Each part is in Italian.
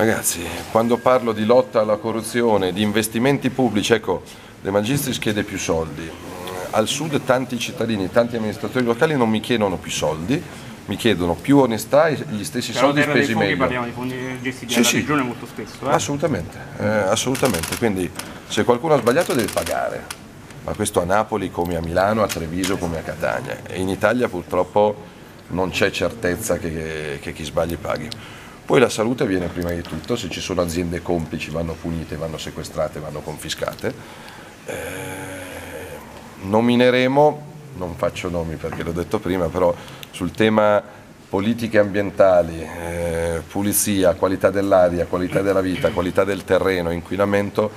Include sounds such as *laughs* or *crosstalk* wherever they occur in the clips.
Ragazzi, quando parlo di lotta alla corruzione, di investimenti pubblici, ecco, De Magistris chiede più soldi. Al sud tanti cittadini, tanti amministratori locali non mi chiedono più soldi, mi chiedono più onestà e gli stessi Però soldi spesi meglio. parliamo di fondi gestiti Sì, dalla sì. regione molto spesso. Eh? Assolutamente, eh, assolutamente. Quindi se qualcuno ha sbagliato deve pagare, ma questo a Napoli come a Milano, a Treviso come a Catania. E in Italia purtroppo non c'è certezza che, che chi sbagli paghi. Poi la salute viene prima di tutto, se ci sono aziende complici vanno punite, vanno sequestrate, vanno confiscate. Eh, nomineremo, non faccio nomi perché l'ho detto prima, però sul tema politiche ambientali, eh, pulizia, qualità dell'aria, qualità della vita, qualità del terreno, inquinamento,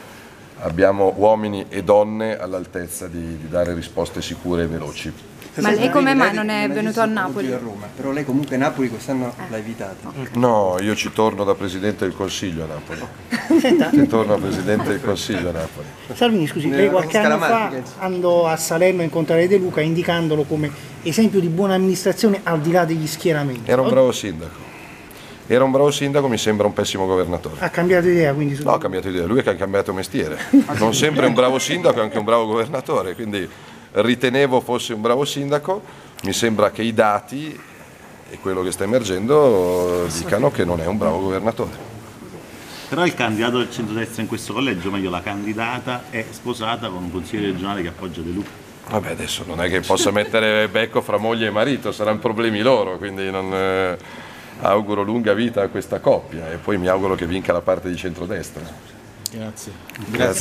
abbiamo uomini e donne all'altezza di, di dare risposte sicure e veloci. Ma lei come mai non è venuto a Napoli? a Roma, però lei comunque Napoli quest'anno l'ha evitata. No, io ci torno da Presidente del Consiglio a Napoli. Senta, Ci torno da Presidente del Consiglio a Napoli. Salvini, scusi, lei qualche anno fa andò a Salerno a incontrare De Luca indicandolo come esempio di buona amministrazione al di là degli schieramenti. Era un bravo sindaco. Era un bravo sindaco, mi sembra un pessimo governatore. Ha cambiato idea quindi su No, ha cambiato idea, lui è che ha cambiato mestiere. *laughs* Non sempre è un bravo sindaco, è anche un bravo governatore, quindi ritenevo fosse un bravo sindaco, mi sembra che i dati e quello che sta emergendo dicano che non è un bravo governatore. Però il candidato del centrodestra in questo collegio, meglio la candidata, è sposata con un consigliere regionale che appoggia De Luca. Vabbè, adesso non è che possa mettere becco fra moglie e marito, saranno problemi loro, quindi non, eh, auguro lunga vita a questa coppia e poi mi auguro che vinca la parte di centrodestra. Grazie. Grazie.